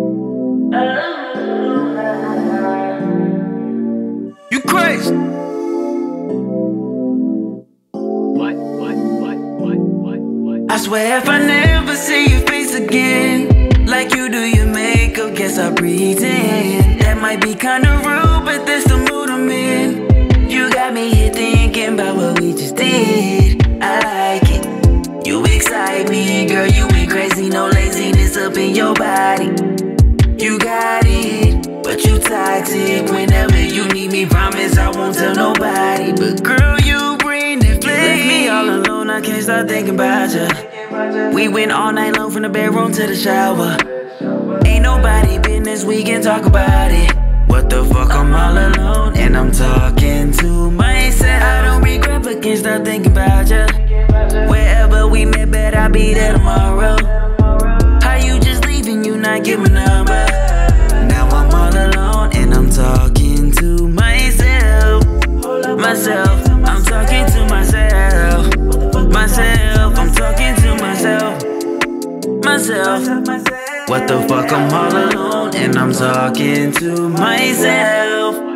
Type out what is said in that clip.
Oh. You crazy? What, what, what, what, what, what? I swear if I never see your face again, like you do your makeup, guess I pretend. That might be kinda rude, but that's the mood I'm in. You got me here thinking about what we just did. I like it. You excite me, girl. You ain't crazy, no laziness up in your body. You got it, but you toxic. Whenever you need me, promise I won't tell nobody. But girl, you bring the flame. Left me all alone, I can't stop thinking about you. We went all night long from the bedroom to the shower. Ain't nobody business, we can talk about it. What the fuck, I'm all alone, and I'm talking to myself. I don't regret, but can't stop thinking about you. Wherever we met, bet I'll be there tomorrow. Give my number. Now I'm all alone, and I'm talking to myself. Myself, I'm talking to myself. Myself, I'm talking to myself. Myself. What the fuck, I'm all alone and I'm talking to myself